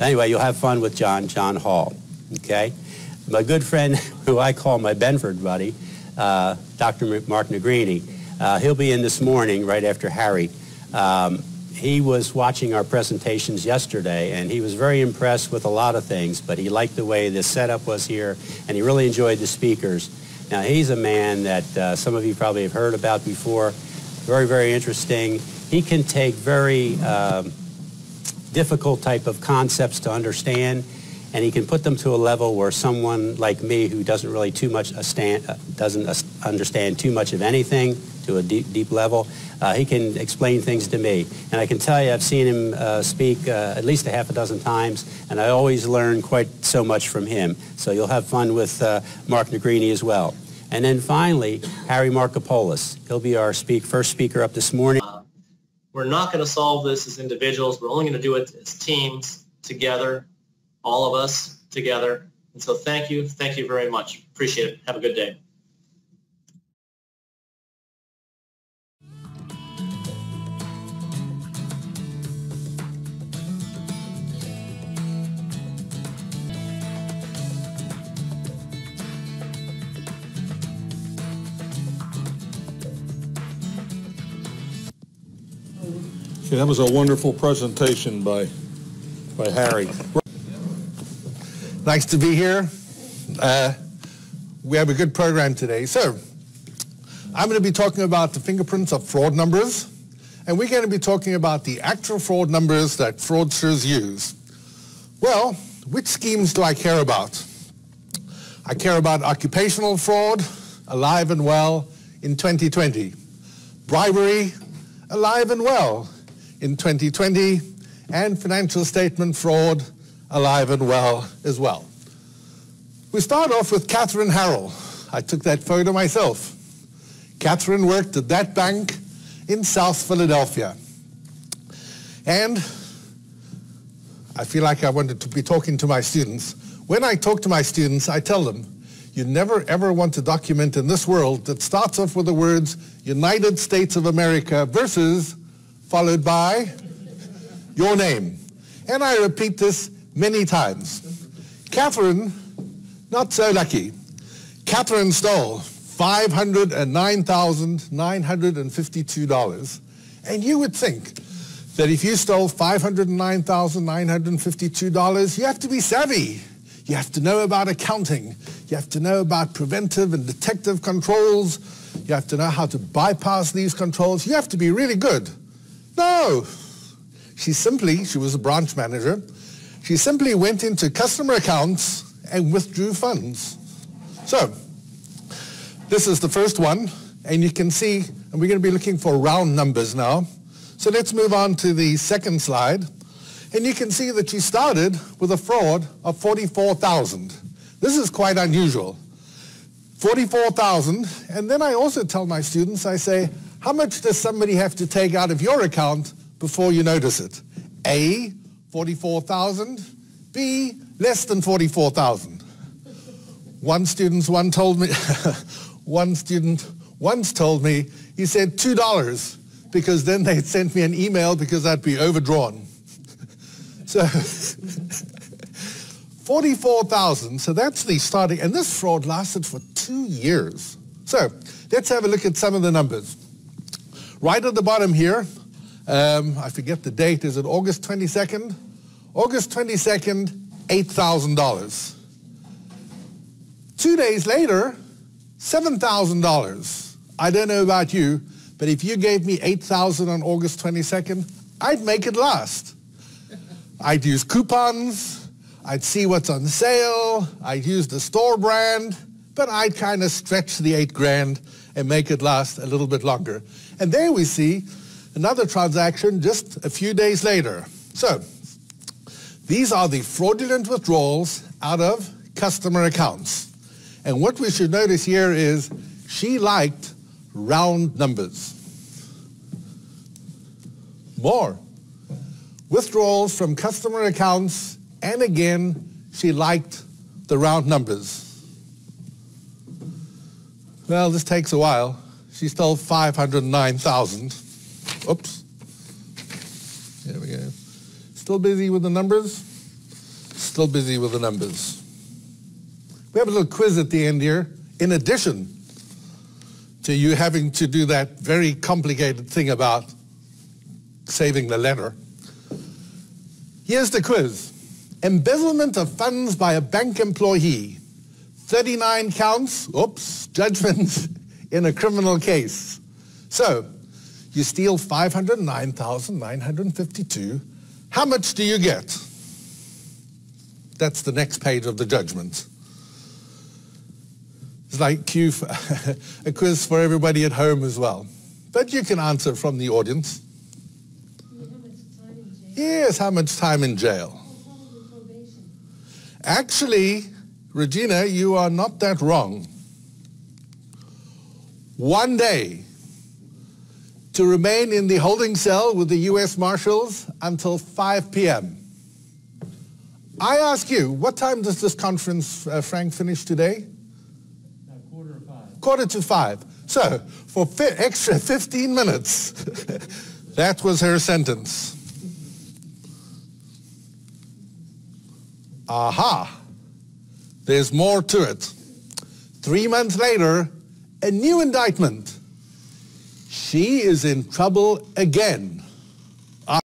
Anyway, you'll have fun with John, John Hall, okay? My good friend, who I call my Benford buddy, uh, Dr. Mark Nigrini, uh, he'll be in this morning right after Harry. Um, he was watching our presentations yesterday and he was very impressed with a lot of things, but he liked the way the setup was here and he really enjoyed the speakers. Now he's a man that uh, some of you probably have heard about before, very, very interesting. He can take very um, difficult type of concepts to understand and he can put them to a level where someone like me who doesn't really too much a stand, uh, doesn't understand too much of anything to a deep, deep level, uh, he can explain things to me. And I can tell you I've seen him uh, speak uh, at least a half a dozen times, and I always learn quite so much from him. So you'll have fun with uh, Mark Nigrini as well. And then finally, Harry Markopolos. He'll be our speak, first speaker up this morning. We're not going to solve this as individuals. We're only going to do it as teams together all of us together. And so thank you. Thank you very much. Appreciate it. Have a good day. That was a wonderful presentation by by Harry. Nice to be here. Uh, we have a good program today. So, I'm going to be talking about the fingerprints of fraud numbers, and we're going to be talking about the actual fraud numbers that fraudsters use. Well, which schemes do I care about? I care about occupational fraud, alive and well in 2020. Bribery, alive and well in 2020. And financial statement fraud, alive and well as well. We start off with Katherine Harrell. I took that photo myself. Katherine worked at that bank in South Philadelphia. And I feel like I wanted to be talking to my students. When I talk to my students, I tell them, you never ever want to document in this world that starts off with the words United States of America versus followed by your name. And I repeat this many times. Katherine, not so lucky. Katherine stole $509,952. And you would think that if you stole $509,952, you have to be savvy. You have to know about accounting. You have to know about preventive and detective controls. You have to know how to bypass these controls. You have to be really good. No. She simply, she was a branch manager, she simply went into customer accounts and withdrew funds. So, this is the first one, and you can see, and we're going to be looking for round numbers now. So let's move on to the second slide. And you can see that she started with a fraud of 44,000. This is quite unusual. 44,000, and then I also tell my students, I say, how much does somebody have to take out of your account before you notice it? A, 44,000. B, less than 44,000. One student one told me, one student once told me, he said $2 because then they'd sent me an email because I'd be overdrawn. so 44,000, so that's the starting, and this fraud lasted for two years. So let's have a look at some of the numbers. Right at the bottom here, um, I forget the date, is it August 22nd? August 22nd, $8,000. Two days later, $7,000. I don't know about you, but if you gave me 8,000 on August 22nd, I'd make it last. I'd use coupons, I'd see what's on sale, I'd use the store brand, but I'd kind of stretch the eight grand and make it last a little bit longer. And there we see another transaction just a few days later. So these are the fraudulent withdrawals out of customer accounts. And what we should notice here is she liked round numbers. More. Withdrawals from customer accounts, and again, she liked the round numbers. Well, this takes a while. She stole 509,000. Oops. There we go. Still busy with the numbers? Still busy with the numbers. We have a little quiz at the end here. In addition to you having to do that very complicated thing about saving the letter, here's the quiz. Embezzlement of funds by a bank employee. 39 counts, oops, judgments in a criminal case. So, you steal 509,952. How much do you get? That's the next page of the judgment. It's like a quiz for everybody at home as well. But you can answer from the audience. Yes, how much time in jail? Actually, Regina, you are not that wrong. One day to remain in the holding cell with the U.S. Marshals until 5 p.m. I ask you, what time does this conference, uh, Frank, finish today? quarter to five. Quarter to five. So, for fi- extra 15 minutes, that was her sentence. Aha! There's more to it. Three months later, a new indictment. She is in trouble again.